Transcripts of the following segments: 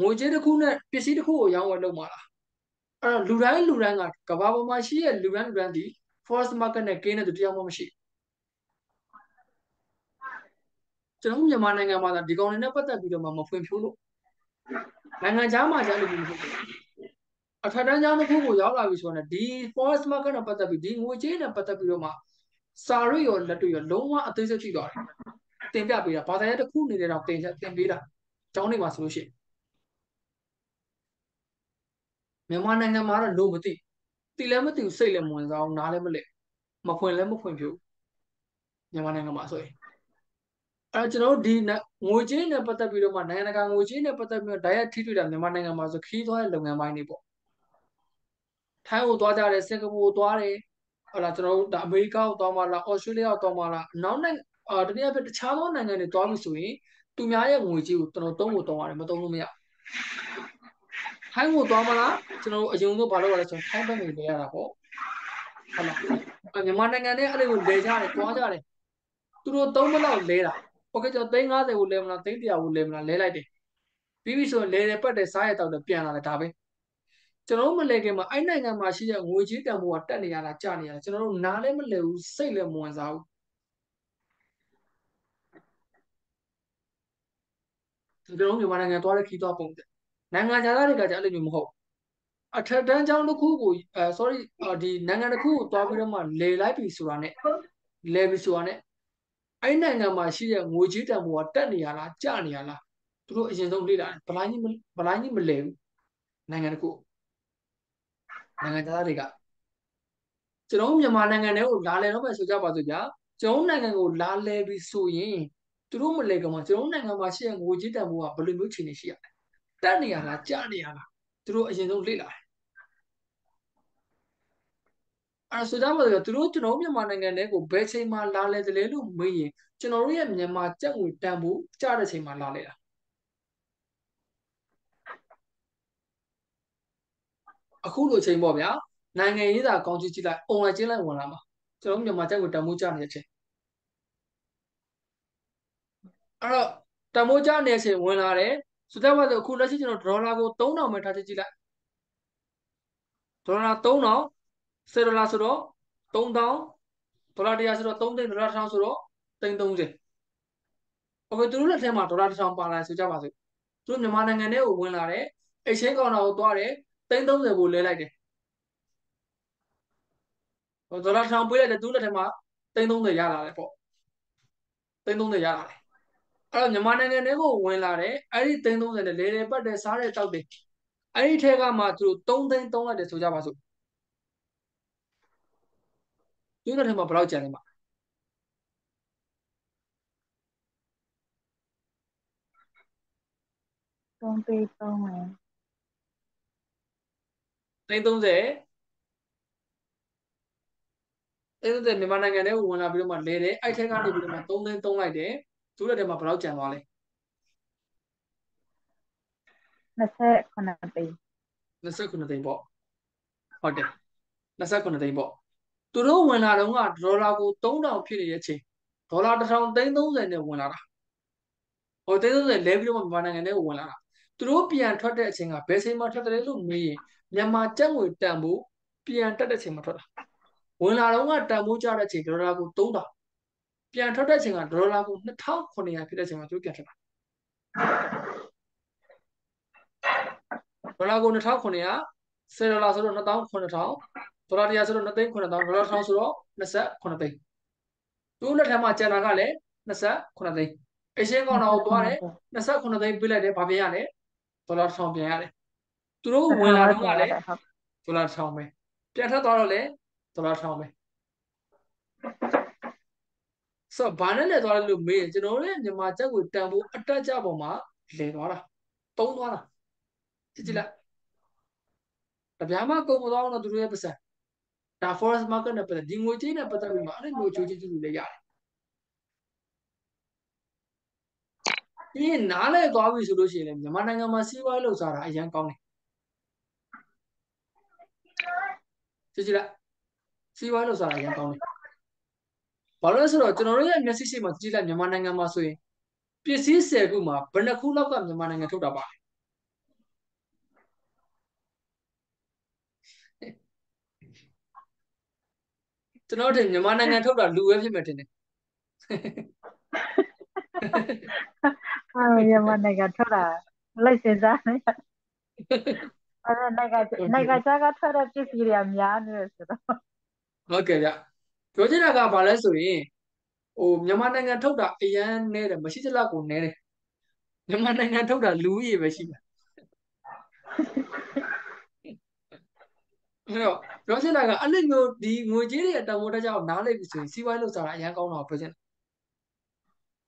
ငွေကြေးတစ်ခုနဲ့ပစ္စည်းတစ်ခုကိုရောင်းဝယ်လုပ်မှာလားအဲ့တော့လူတိုင်းလူတိုင်းကကဘာပေါ်မှာရှိတဲ့လူတိုင်းလူတိုင်းဒီ forex market နဲ့ကင်းတဲ့သူတရားမှမရှိကျွန်တော်မြန်မာနိုင်ငံမှာဒီကောင်တွေနဲ့ပတ်သက်ပြီးတော့မှမဖွင့်ဖြိုးလို့နိုင်ငံခြားမှာကြားလို့မဟုတ်ဘူးအထက်တန်းကျောင်းတစ်ခုကိုရောက်လာပြီဆိုတော့ဒီ forex market နဲ့ပတ်သက်ပြီးဒီငွေကြေးနဲ့ပတ်သက်ပြီးတော့မှစာရွက်ရောလက်တွေ့ရောလုံးဝအသေးစိတ်ဖြစ်သွားတယ်တင်ပြပေးတာဘာသာရပ်တစ်ခုအနေနဲ့တော့တင်တင်ပေးတာကျောင်းတွေမှာဆိုလို့ရှိရင် မြန်မာနိုင်ငံမှာတော့လို့မသိသိလည်းမသိဘူးစိတ်လည်းမဝင်စားဘူးနားလည်းမလဲမဖွင့်လည်းမဖွင့်ဖြူမြန်မာနိုင်ငံမှာဆိုရင်အဲကျွန်တော်တို့ဒီငွေကြေးနဲ့ပတ်သက်ပြီးတော့မှနိုင်ငံတကာငွေကြေးနဲ့ပတ်သက်ပြီးတော့ direct ထိတွေ့တာမြန်မာနိုင်ငံမှာဆိုခီးသွားတဲ့လုပ်ငန်းပိုင်းတွေပေါ့ထိုင်းကိုသွားကြတယ်စင်ကာပူကိုသွားတယ်ဟလာကျွန်တော်တို့ဒါအမေရိကကိုသွားမှလားအော်စတြေးလျကိုသွားမှလားနောက်နိုင်ငံအာတနည်းအားဖြင့်တခြားသောနိုင်ငံတွေသွားပြီဆိုရင်သူများရဲ့ငွေကြေးကိုကျွန်တော်သုံးဖို့သုံးရတယ်မသုံးလို့မရ ထိုင်းကိုသွားမလားကျွန်တော်အရင်ကဘာလုပ်ရလဲဆိုရင်ထိုင်းဘက်ကိုလဲရတာပေါ့ဟုတ်လားမြန်မာနိုင်ငံနဲ့အဲ့လိုလဲကြတယ်သွားကြတယ်သူတို့သုံးမလောက်လဲတာโอเคကျွန်တော်350ကိုလဲမလား300ကိုလဲမလားလဲလိုက်တယ်ပြီးပြီဆိုရင်လဲတယ်ပတ်တယ်စားရတောက်တယ်ပြန်လာတယ်ဒါပဲကျွန်တော်တို့မလဲခင်မှာအဲ့နိုင်ငံမှာရှိတဲ့ငွေကြေးတန်ဖိုးကတက်နေရတာကျနေရတာကျွန်တော်တို့နားလည်းမလဲဘူးစိတ်လည်းမဝင်စားဘူးကျွန်တော်တို့မြန်မာနိုင်ငံသွားတဲ့ခီးသွားပုံတယ် နိုင်ငံခြားသားတွေကကြာအဲ့လိုမျိုးမဟုတ်အထက်တန်းကျောင်းတစ်ခုကိုအဲ sorry ဒီနိုင်ငံတစ်ခုကိုသွားပြီးတော့မှလေလိုက်ပြီဆိုတာနဲ့လေပြီဆိုတာနဲ့အဲ့နိုင်ငံမှာရှိတဲ့ငွေကြေးတန်ဖိုးကတက်နေရလားကျနေရလားသူတို့အရင်ဆုံးလေ့လာတယ်ဗလိုင်းကြီးဗလိုင်းကြီးမလဲဘူးနိုင်ငံတစ်ခုနိုင်ငံသားတွေကကျွန်တော်မြန်မာနိုင်ငံထဲကိုလာလဲတော့ပဲဆိုကြပါစို့ဗျာကျွန်တော်နိုင်ငံကိုလာလဲပြီးဆိုရင်သူတို့မလဲကမှကျွန်တော်နိုင်ငံမှာရှိတဲ့ငွေကြေးတန်ဖိုးကဘယ်လိုမျိုးခြေနေရှိရလဲ တက်နေရလားကျနေရလားသူတို့အရင်ဆုံးလေ့လာတယ်အဲဆိုကြပါစို့သူတို့ကျွန်တော်မြန်မာနိုင်ငံထဲကိုဘယ်ချိန်မှလာလဲတယ်လဲလို့မေးရင်ကျွန်တော်တို့ရဲ့မြန်မာကြက်ငွေတန်ဖိုးကျတဲ့ချိန်မှာလာလဲတာအခုလိုချိန်ပေါ့ဗျာနိုင်ငံရေးသာကောင်းကြည့်ကြည့်လိုက်အွန်လိုင်းကျင်းလိုက်ဝင်လာမှာကျွန်တော်မြန်မာကြက်ကိုတန်ဖိုးကျနေတဲ့အချိန်အဲ့တော့တန်ဖိုးကျနေတဲ့အချိန်ဝင်လာတယ် ဆိုတော့ဘာလို့အခုလက်ရှိကျွန်တော်ဒေါ်လာကို3000ပဲထားကြည့်ကြည့်လိုက်ဒေါ်လာ3000ဆယ်ဒေါ်လာဆိုတော့3000ဒေါ်လာ100ဆိုတော့3သိန်းဒေါ်လာ1000ဆိုတော့330โอเคသူတို့လက်ထဲမှာဒေါ်လာ1000ပါလာဆိုကြပါစို့သူတို့မြန်မာနိုင်ငံထဲကိုဝင်လာတယ် exchange counter ကိုသွားတယ်330ကိုလဲလိုက်တယ်ဒေါ်လာ1000ပေးလိုက်တယ်သူလက်ထဲမှာ330ရလာတယ်ပေါ့330ရလာတယ် အဲ့တော့မြန်မာနိုင်ငံထဲကိုဝင်လာတယ်အဲ့ဒီ330နဲ့လေလေပတ်တယ်စားတယ်တောက်တယ်အဲ့ဒီထဲကမှသူတို့3သိန်း3လိုက်တယ်ဆိုကြပါစို့သူတို့ထဲမှာဘယ်လောက်ကျန်လဲမှာ3ပေး3မယ်330 30မြန်မာနိုင်ငံထဲကိုဝင်လာပြီးတော့မှလဲတယ်အဲ့ထက်ကနေပြီးတော့မှ3သိန်း3လိုက်တယ် သူတို့ထဲမှာဘယ်လောက်ကျန်သွားလဲ29သိန်း29သိန်းပေါ့ဟုတ်တယ်29သိန်းပေါ့သူတို့ဝင်လာတော့ကဒေါ်လာကို3000ဖြစ်နေတဲ့အချိန်ဒေါ်လာ1000သိန်း30နဲ့ဝင်လာတာဟိုသိန်း30လဲပြီးတော့မြန်မာနိုင်ငံထဲကိုဝင်လာတာသူတို့ပြန်ထွက်တဲ့အချိန်ကဘယ်ချိန်မှထွက်တယ်လို့မေးရင်မြန်မာကျပ်ငွေတန်ဖို့ပြန်တက်တဲ့ချိန်မှာထွက်တာဝင်လာတော့ကတန်ဖိုးကျတဲ့ချိန်ဒေါ်လာကို3000 ပြန်ထွက်တဲ့ချိန်ကဒေါ်လာကို2900ဖြစ်တဲ့ချိန်မှာသူပြန်ထွက်တာဒေါ်လာကို2900 10ဒေါ်လာဆိုတော့29000ဒေါ်လာ100ဆိုတော့2သိန်း9000ဒေါ်လာ1000ဆိုတော့29သိန်းသူ့လက်ထက်မှာကျန်တာကလည်း29သိန်းအရှင်းကောင်တော်ကိုသွားတယ်29သိန်းပေးလိုက်တယ်ဘာပြန်ရလဲဒေါ်လာ1000ပြန်ရတယ်သူတို့ဝင်လာတော့ကလည်းဒေါ်လာ1000ပဲပြန်ထွက်သွားတော့လည်းဒေါ်လာ1000ပဲ ဆိုတော့ဘာနဲ့လဲသွားလဲလို့မေးရင်ကျွန်တော်လည်းမြန်မာကျပ်ကိုတန်ဖို့အတက်ကြပေါ်မှာလဲသွားတာတုံးသွားတာကြည့်ကြည့်လိုက်တပြားမှကုန်မသွားအောင်တော့သူတို့ရဲ့ပတ်စံဒါ forest market နဲ့ပတ်သက်ဒီငွေကြေးနဲ့ပတ်သက်ပြီးမှအဲ့ဒီငွေချိုးချင်းတူလည်းရတယ်ဒီနားလဲသွားပြီဆိုလို့ရှိရင်လည်းမြန်မာနိုင်ငံမှာစီးပွားရေးလှုပ်ရှားတာအရန်ကောင်းတယ်ကြည့်ကြည့်လိုက်စီးပွားရေးလှုပ်ရှားတာအရန်ကောင်းတယ် ဘာလို့လဲဆိုတော့ကျွန်တော်တို့ရဲ့မျက်စိရှိမှကြည့်လိုက်မြန်မာနိုင်ငံမှာဆိုရင်ပစ္စည်း၁၀ခုမှာဘယ်နှခုလောက်ကမြန်မာနိုင်ငံထုတ်တာပါလဲကျွန်တော်တို့မြန်မာနိုင်ငံထုတ်တာလူပဲဖြစ်မယ်တင်တယ်အာမြန်မာနိုင်ငံထုတ်တာလိုက်စင်စားနေရအဲ့နိုင်ငံနိုင်ငံခြားကထွက်တဲ့ပစ္စည်းတွေကများနေရဆိုတော့ဟုတ်ကဲ့ဗျ ပြောချင်တာကဘာလဲဆိုရင်ဟိုမြန်မာနိုင်ငံထုတ်တာအရန်နဲတယ်မရှိသလောက်ကိုနဲတယ်မြန်မာနိုင်ငံထုတ်တာလူကြီးပဲရှိတယ်အဲ့တော့ပြောချင်တာကအဲ့လိုမျိုးဒီငွေကြေးတွေအတောင်ဝတ်တဲ့ကြောင့်နားလိုက်ပြီဆိုရင်စီးပွားရေးလုပ်စားတာအရန်ကောင်းတော့ပြောချင်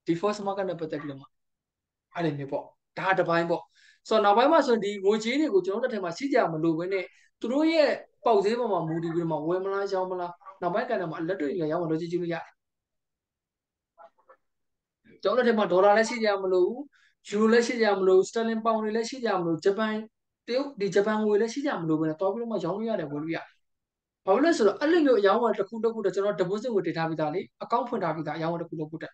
ဒီ force market နဲ့ပတ်သက်ပြီးတော့မှအဲ့လိုမျိုးပေါ့ဒါတစ်ပိုင်းပေါ့ဆိုတော့နောက်ပိုင်းမှာဆိုရင်ဒီငွေကြေးတွေကိုကျွန်တော်တို့တစ်ထက်မှာရှိကြမလို့ဘဲနဲ့သူတို့ရဲ့ပေါက်ဈေးပေါ်မှာမူတည်ပြီးတော့မှဝယ်မလားရောင်းမလား နောက်ပိုင်းကန်တော့မှလက်တွေ့ရရောင်းမလို့ကြည့်ကြည့်လို့ရတယ်ကျွန်တော်တို့ထဲမှာဒေါ်လာလည်းရှိကြမလို့ယူရိုလည်းရှိကြမလို့စတလင်ပေါင်တွေလည်းရှိကြမလို့ဂျပန်တရုတ်ဒီဂျပန်ငွေလည်းရှိကြမလို့ပဲတော့ပြီးတော့မှရောင်းလို့ရတယ်ဝယ်လို့ရတယ်ဘာလို့လဲဆိုတော့အဲ့လိုမျိုးအယောင်းဝယ်တစ်ခုတစ်ခုတော့ကျွန်တော် deposit ကိုတင်ထားပြီးသားလေအကောင့်ဖွင့်ထားပြီးသားအယောင်းဝယ်တစ်ခုတစ်ခုတက်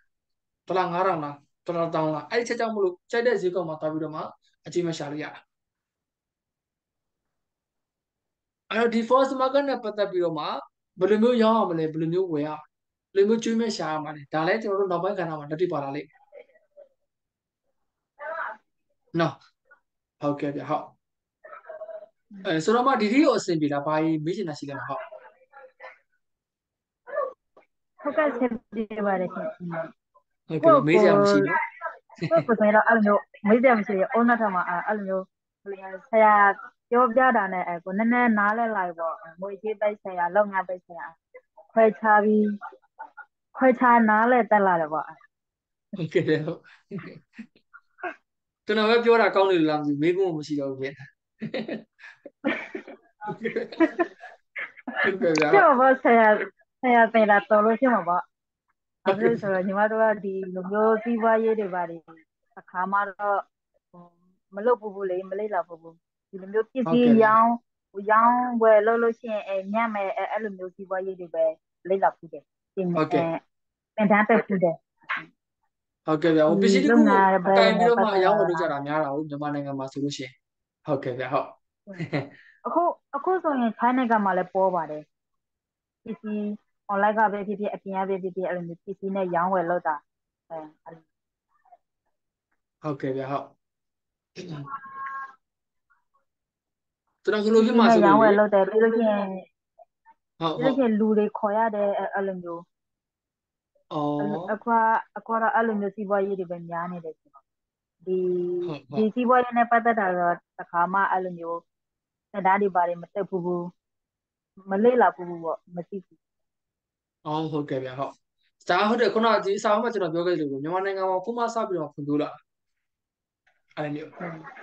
ဒေါ်လာ9000လားဒေါ်လာ1000လားအဲ့ဒီချက်ကြောင့်မလို့ကြိုက်တဲ့ဈေးကောင်မှာတော့ပြီးတော့မှအချိန်မရှာလို့ရတာအဲ့တော့ဒီ first market နဲ့ပတ်သက်ပြီးတော့မှ ဘယ်လိုမျိုးရောင်းရမလဲဘယ်လိုမျိုးဝယ်ရမလဲဘယ်လိုမျိုးကျွေးမဲ့ရှာရမှာလဲဒါလည်းကျွန်တော်တို့နောက်ပိုင်းကဏ္ဍမှာလက်တွေ့ပါလာလိမ့်မယ်နော်ဟုတ်ကဲ့ဗျဟုတ်အဲဆိုတော့မှဒီဒီကိုအဆင်ပြေလားဘာကြီးမေးချင်တာရှိလဲမဟုတ်ဟုတ်ကဲ့ဆင်ပြေပါတယ်ရှင်ဟုတ်ကဲ့မေးကြမရှိဘူးကိုယ်ကတော့အဲ့လိုမျိုးမေးကြမရှိရင်အုံးနောက်ထပ်မှာအဲ့လိုမျိုး ဆရာပြောပြတာနဲ့အဲကိုနည်းနည်းနားလဲလိုက်ပေါ့ငွေကြေးပိတ်ဆရာလုပ်ငန်းပိတ်ဆရာခွဲခြားပြီးခွဲခြားနားလဲတက်လာတယ်ပေါ့ဟုတ်ကဲ့ဟုတ်ကျွန်တော်ပဲပြောတာကောင်းတယ်လားမသိမေးခွန်းမရှိတော့ဘူးဖြစ်ဟုတ်ကဲ့ဗျာကျော်ဘောဆရာဆရာပင်လာတော်လို့ဖြစ်မှာပေါ့အဲ့ဒါဆိုတော့ညီမတို့ကဒီလိုမျိုးစီးပွားရေးတွေပါတယ်အခါမှတော့ မလုပ်ဘူးဘူးလေမလိမ့်လာဘူးဘူးဒီလိုမျိုးပစ္စည်းရောင်းရောင်းဝယ်လုပ်လို့ရှိရင်အဲညံ့မယ်အဲအဲ့လိုမျိုးစီးပွားရေးတွေပဲလိမ့်လာဘူးတယ်တင်ဟုတ်ကဲ့ပင်တန်းပဲဘူးတယ်ဟုတ်ကဲ့ဗျာဟိုပစ္စည်းတခုတိုင်ပြီးတော့မှအရောင်းဝယ်လုပ်ကြတာများတာဟုတ်မြန်မာနိုင်ငံမှာဆိုလို့ရှိရင်ဟုတ်ကဲ့ဗျာဟုတ်အခုအခုဆိုရင်ထိုင်းနိုင်ငံမှာလည်းပေါ်ပါတယ်ပစ္စည်း online ကပဲဖြစ်ဖြစ်အပြင်ကပဲဖြစ်ဖြစ်အဲ့လိုမျိုးပစ္စည်းနဲ့ရောင်းဝယ်လုပ်တာအဲဟုတ်ကဲ့ဗျာဟုတ် ကျွန်တော်ဘယ်လိုဖြစ်မှာဆိုလို့ရောင်းဝယ်လုပ်တယ်ပြီးလို့ရှိရင်ဟုတ်ပြီးလို့ရှိရင်လူတွေခေါ်ရတယ်အဲ့လိုမျိုးအော်အခွာအခွာတော့အဲ့လိုမျိုးစီးပွားရေးတွေပဲများနေတယ်ဆိုတော့ဒီဒီစီးပွားရေးနဲ့ပတ်သက်တာတော့တခါမှအဲ့လိုမျိုးတရားတွေပါတယ်မတက်ဘူးဘူးမလေ့လာဘူးဘူးပေါ့မသိဘူးအော်ဟုတ်ကဲ့ဗျာဟုတ်ဒါဟုတ်တယ်ခုနကဒီအစာမှာကျွန်တော်ပြောခဲ့လို့မြန်မာနိုင်ငံမှာခုမှစပြီးတော့ဖွံ့ဖြိုးလာ အဲ့လိုမျိုး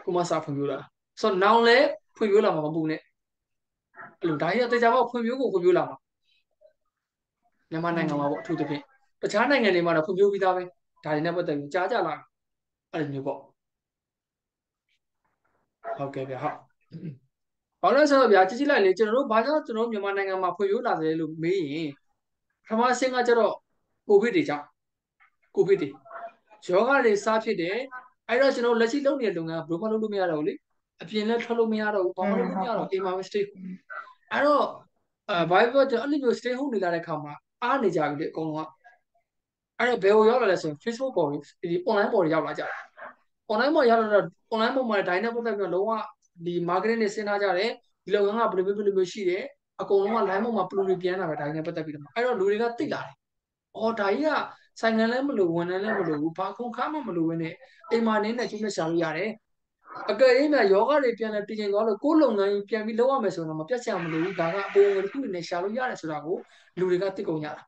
ခုမှစဖွံ့ဖြိုးလာဆိုတော့နောင်လဲဖွံ့ဖြိုးလာမှာမပူနဲ့အဲ့လိုဒါကြီးအသေးချာပေါ့ဖွံ့ဖြိုးကိုဖွံ့ဖြိုးလာမှာမြန်မာနိုင်ငံမှာပေါ့အထူးသဖြင့်တခြားနိုင်ငံတွေမှာတော့ဖွံ့ဖြိုးပြီးသားပဲဒါတွေနဲ့ပတ်သက်ပြီးကြားကြလာအဲ့လိုမျိုးပေါ့ဟုတ်ကဲ့ဗျဟုတ်ဘာလို့လဲဆိုတော့ဗျာကြည့်ကြည့်လိုက်လေကျွန်တော်တို့ဘာကြောင့်ကျွန်တော်မြန်မာနိုင်ငံမှာဖွံ့ဖြိုးလာတယ်လို့မေးရင်ပထမအဆင့်ကကျတော့ကိုဗစ်တွေကြောင့်ကိုဗစ်တွေယောဂတွေစားဖြစ်တယ် အဲ့တော့ကျွန်တော်လက်ရှိလုပ်နေတဲ့လုပ်ငန်းဘယ်လိုမှလုပ်လို့မရတော့ဘူးလေအပြင်လည်းထွက်လို့မရတော့ဘူးဘာမှလုပ်လို့မရတော့အိမ်မှာပဲ stay အဲ့တော့အဲဘာပဲပြောအဲ့လိုမျိုး stay home နေလာတဲ့ခါမှာအားနေကြပြီလေအကုန်လုံးကအဲ့တော့ဘယ်ကိုရောက်လာလဲဆိုရင် Facebook ပေါ်ဒီ online ပေါ်ရောက်လာကြတယ် online ပေါ်ရောက်လာတော့ online ပေါ်မှာဒိုင်းနဲ့ပတ်သက်ပြီးတော့လုံးဝဒီ marketing တွေစဉ်းစားကြတယ်ဒီလုပ်ငန်းကဘယ်လိုမျိုးဘယ်လိုမျိုးရှိတယ်အကုန်လုံးက line ပေါ်မှာပလူတွေပြန်လာပဲဒိုင်းနဲ့ပတ်သက်ပြီးတော့အဲ့တော့လူတွေကသိလာတယ်အော်ဒါကြီးက ဆိုင်ငံလည်းမလို့ဝန်ထမ်းလည်းမလို့ဘူးဘာခုံခါမှမလို့ဘဲနဲ့အိမ်မှာနေနဲ့ကျုံးနဲ့ရှာလို့ရတယ်အကယ်၍များယောဂတွေပြန်လဲတည်ငြိမ်သွားလို့ကိုယ်လုပ်ငန်းကြီးပြန်ပြီးလုပ်ရမယ်ဆိုတော့မပြတ်ချင်မလို့ဘူးဒါကအပေါ်ဝင်တစ်ခုနဲ့ရှာလို့ရတယ်ဆိုတာကိုလူတွေကသိကုန်ကြတာ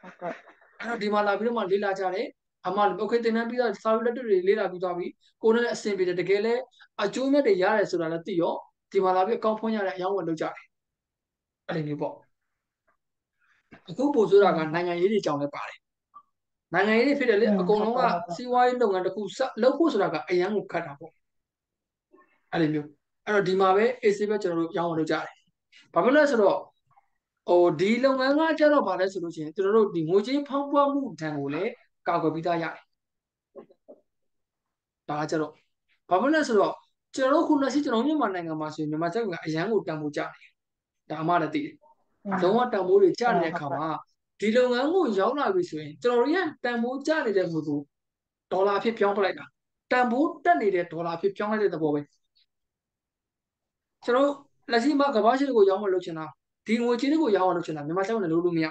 ဟုတ်ကဲ့အဲ့တော့ဒီမှာလာပြီးတော့မှလေ့လာကြတယ်အမှโอเคသင်တန်းပြီးတော့စာရွက်လက်တွေလေ့လာပြီးသွားပြီကိုယ်နဲ့အဆင်ပြေတယ်တကယ်လဲအကျိုးမြတ်တွေရတယ်ဆိုတာလည်းသိရောဒီမှာလာပြီးအကောင့်ဖွင့်ရတဲ့အကြောင်းဝင်လုပ်ကြတယ်အဲ့လိုမျိုးပေါ့ အခုပို့ဆိုတာကနိုင်ငံရေးတွေကြောင်းလည်းပါတယ်နိုင်ငံရေးတွေဖြစ်တယ်လေအကုန်လုံးကစီးပွားရေးလုပ်ငန်းတစ်ခုစလုပ်ဖို့ဆိုတာကအရန်ကိုခတ်တာပေါ့အဲ့လိုမျိုးအဲ့တော့ဒီမှာပဲ AC ပဲကျွန်တော်တို့ရောင်းဝင်လုပ်ကြတယ်ဘာဖြစ်လဲဆိုတော့ဟိုဒီလုပ်ငန်းကကျတော့ဗာလဲဆိုလို့ရှိရင်ကျွန်တော်တို့ဒီငွေကြေးဖောင်းပွားမှုတန်ကိုလည်းကာကွယ်ပြီးသားရတယ်ဒါကကျတော့ဘာဖြစ်လဲဆိုတော့ကျွန်တော်တို့ခုလက်ရှိကျွန်တော်မြန်မာနိုင်ငံမှာဆိုရင်မြန်မာကျပ်ကအရန်ကိုတန်ဖိုးကြတယ်ဒါအမှလည်းသိတယ် လုံးဝတန်ဖိုးတွေကျနေတဲ့အခါမှာဒီလုပ်ငန်းကိုရောက်လာပြီဆိုရင်ကျွန်တော်တို့ရဲ့တန်ဖိုးကျနေတဲ့ငွေကိုဒေါ်လာဖြစ်ပြောင်းပလိုက်တာတန်ဖိုးတက်နေတဲ့ဒေါ်လာဖြစ်ပြောင်းလိုက်တဲ့သဘောပဲကျွန်တော်လက်ရှိမှာကမ္ဘာရှိကိုရောင်းမလုပ်ချင်တာဒီငွေကြေးတွေကိုရောင်းအောင်လုပ်ချင်တာမြန်မာစက်နဲ့လုပ်လို့မရ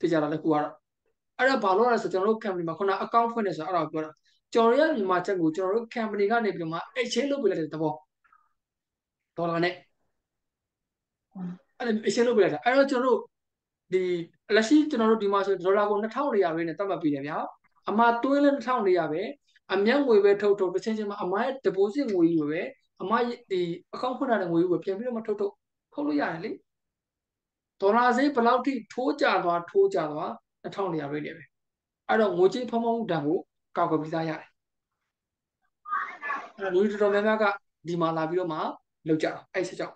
သိကြတာလည်းခုကတော့အဲ့ဒါဘာလို့လဲဆိုကျွန်တော်တို့ company မှာခုန account ဖွင့်နေဆိုအဲ့ဒါကိုပြောတာကျွန်တော်တို့ရဲ့မြန်မာချက်ကိုကျွန်တော်တို့ company ကနေပြီးတော့မှ exchange လုပ်ပေးလိုက်တဲ့သဘောဒေါ်လာနဲ့ အဲ့ဒါ exchange လုပ်ပေးလိုက်တာအဲ့တော့ကျွန်တော်တို့ဒီလက်ရှိကျွန်တော်တို့ဒီမှာဆိုဒေါ်လာကို2400ပဲနဲ့သတ်မှတ်ပေးတယ်ဗျာအမှားတွင်းလည်း2400ပဲအမျက်ငွေပဲထုတ်ထုတ်တစ်ချင်းချင်းမှာအမှားရဲ့ deposit ငွေကြီးပဲအမှားဒီ account ဖွင့်ထားတဲ့ငွေကြီးပဲပြန်ပြီးတော့မှထုတ်ထုတ်ထုတ်လို့ရတယ်လေဒေါ်လာဈေးဘယ်လောက်ထိထိုးကြသွားထိုးကြသွား2400ပဲလေပဲအဲ့တော့ငွေကြေးဖုံးဖုံးတန်ကိုကောက်ကွယ်ပြီးသားရတယ်အဲ့တော့လူတွေတော်တော်များများကဒီမှာလာပြီးတော့မှလောက်ကြတာအဲ့ဆက်ကြောင့်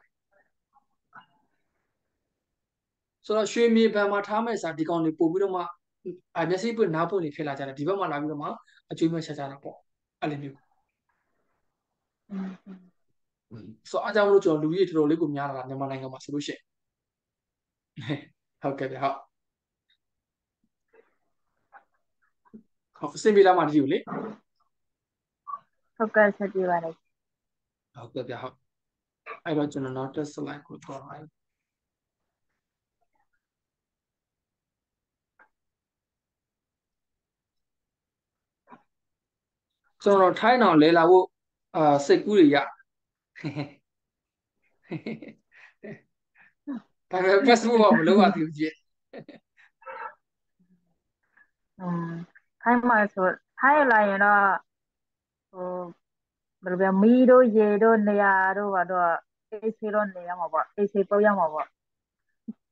ဆိုတော့ရွှေမြေဘဏ်မှာထားမဲ့စာဒီကောင်တွေပို့ပြီးတော့မှအမျက်စိပွင့်နားပွင့်နေဖြစ်လာကြတယ်ဒီဘက်မှာလာပြီးတော့မှအကျွေးမဲ့ချက်ကြတာပေါ့အဲ့လိုမျိုးဆိုတော့အားကြောင့်မလို့ကျွန်တော်လူကြီးတော်တော်လေးကိုများလာတာမြန်မာနိုင်ငံမှာဆိုလို့ရှိရင်ဟုတ်ကဲ့ဗျဟုတ်ဟုတ်အစင်ပြေလာမှတည်းကိုလေဟုတ်ကဲ့ဆက်ပြပါလိုက်ဟုတ်ကဲ့ဗျဟုတ်အဲ့တော့ကျွန်တော်နောက်တစ် slide ကိုသွားပါမယ် ကျွန်တော်ထိုင်းအောင်လဲလာဖို့အာစိတ်ကူးတွေရဒါပေမဲ့ passport ကမလုပ်ရသေးဘူးကြည့်อืมထိုင်းမှာဆိုထိုင်းလာရင်တော့ဟိုဘယ်လိုပြောမီးတို့ရေတို့နေရာတို့ကတော့အေးဆေးတော့နေရမှာပေါ့အေးဆေးပေါ့ရမှာပေါ့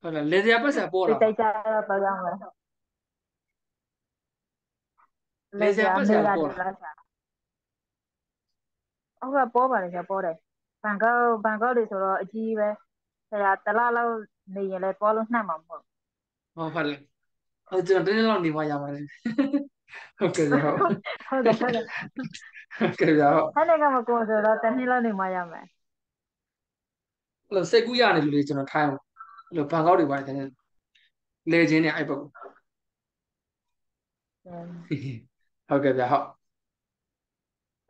ဟုတ်လားလေစရာပတ်စံပေါ်လာတိုက်ကြတော့ပေါ့ရမှာလေစရာပတ်စံပေါ်လာ ဟုတ်ကပေါ်ပါတယ်ဆရာပေါ်တယ်ဘန်ကောက်ဘန်ကောက်တွေဆိုတော့အကြီးပဲဆရာတလားလောက်နေရင်လည်းပေါ်လို့နှံ့မှာမဟုတ်ဟုတ်ပါလေအဲကျွန်တော်တင်းလောက်နေမှရပါတယ်ဟုတ်ကဲ့ဗျာဟုတ်ဟုတ်တယ်ဟုတ်တယ်ဟုတ်ကဲ့ဗျာဟုတ်အဲ့ဒါကမကောဆိုတော့တနေ့လောက်နေမှရမယ်အဲ့လိုစိတ်ကူးရနေလူတွေကျွန်တော်ထိုင်းအောင်အဲ့လိုဘန်ကောက်တွေပါတယ်လေချင်းနေအဲ့ဘက်ကိုဟုတ်ကဲ့ဗျာဟုတ်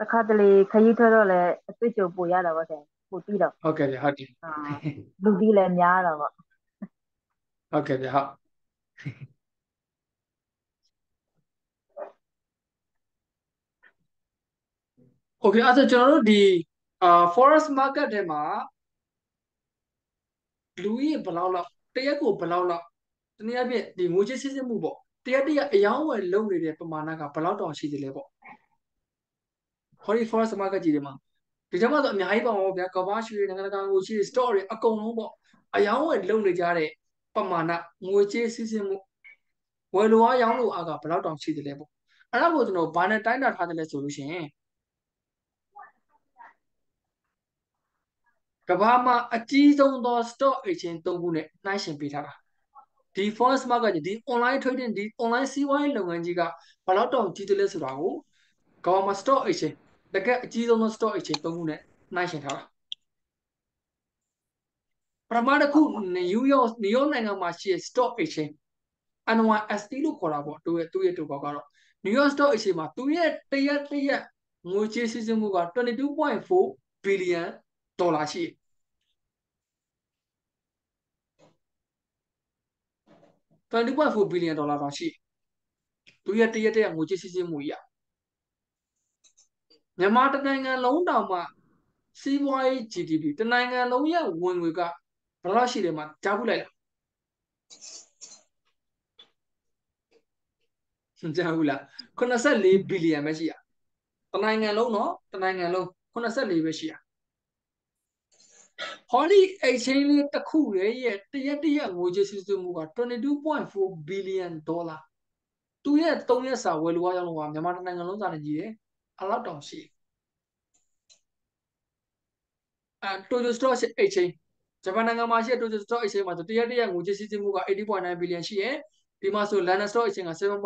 တခါတလေခရီးထွက်တော့လည်းအတွေ့အကြုံပိုရတာပေါ့ဆရာပိုပြီးတော့ဟုတ်ကဲ့ဗျဟုတ်တယ်လူကြီးလည်းများတော့ပေါ့ဟုတ်ကဲ့ဗျဟုတ်โอเคအဲ့ဒါကျွန်တော်တို့ဒီအာ forest market ထဲမှာလူကြီးဘယ်လောက်လောက်တရက်ကိုဘယ်လောက်လောက်တနည်းအားဖြင့်ဒီငွေကြေးစစ်စစ်မှုပေါ့တရက်တရက်အယောင်းဝယ်လုပ်နေတဲ့ပမာဏကဘယ်လောက်တောင်ရှိသလဲပေါ့ Holy Forest Market ကြီးတွေမှာဒီထဲမှာဆိုအများကြီးပါပါဗျာကဘာရွှေနိုင်ငံတကာငွေချေး store တွေအကုန်လုံးပေါ့အယောင်းဝယ်လုပ်နေကြတဲ့ပမာဏငွေချေးစီးဆင်းမှုဝယ်လိုအားရောင်းလိုအားကဘယ်တော့တောင်ရှိတယ်လဲပေါ့အဲ့ဒါကိုကျွန်တော်ဘာနဲ့တိုင်းတာထားတယ်လဲဆိုလို့ရှိရင်ကဘာမှာအကြီးဆုံးသော stock exchange ၃ခုနဲ့နှိုင်းယှဉ်ပေးထားတာဒီ forex market ကြီးဒီ online trading ဒီ online စီးပွားရေးလုပ်ငန်းကြီးကဘယ်တော့တောင်ကြီးတယ်လဲဆိုတာကိုကဘာမှာ stock exchange တကယ်အကြီးဆုံးသော stock exchange ၃ခုနဲ့နှိုင်းယှဉ်ထားတာပထမတစ်ခု New York New York နိုင်ငံမှာရှိတဲ့ stock exchange NYSE လို့ခေါ်တာပေါ့သူရဲ့သူရဲ့တူပေါက်ကတော့ New York Stock Exchange မှာသူရဲ့တရက်တရက်ငွေကြေးစီးဆင်းမှုက22.4 billion ဒေါ်လာရှိ22.4 billion ဒေါ်လာတော့ရှိသူရဲ့တရက်တရက်ငွေကြေးစီးဆင်းမှုကြီးอ่ะ မြန်မာတနိုင်ငံလုံးတောင်မှစီးပွားရေး GDP တနိုင်ငံလုံးရဲ့ဝင်ငွေကဘယ်လောက်ရှိတယ်မှာကြားဘူးလိုက်လားကြားဘူးလား84ဘီလီယံပဲရှိရတနိုင်ငံလုံးเนาะတနိုင်ငံလုံး84ပဲရှိရဟော်လီ exchange လေးတစ်ခုရဲ့ရဲ့တရက်တရက်ငွေကြေးစီးဆင်းမှုက22.4 billion ဒေါ်လာသူရဲ့3ရက်စာဝယ်လိုအားရောက်လို့ကမြန်မာနိုင်ငံလုံးစာနဲ့ကြီးတယ် အလောက်တောင်ရှိအဲ Tokyo Stock Exchange ဂျပန်နိုင်ငံမှာရှိတဲ့ Tokyo Stock Exchange မှာဆိုတရက်တရက်ငွေကြေးစီးဆင်းမှုက80.9 billion ရှိရယ်ဒီမှာဆို London Stock Exchange က 7.